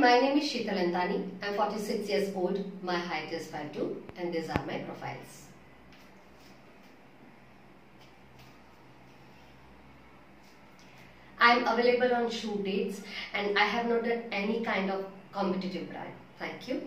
my name is Shital Antani. I'm 46 years old. My height is 5'2 and these are my profiles. I'm available on shoot dates and I have not done any kind of competitive brand. Thank you.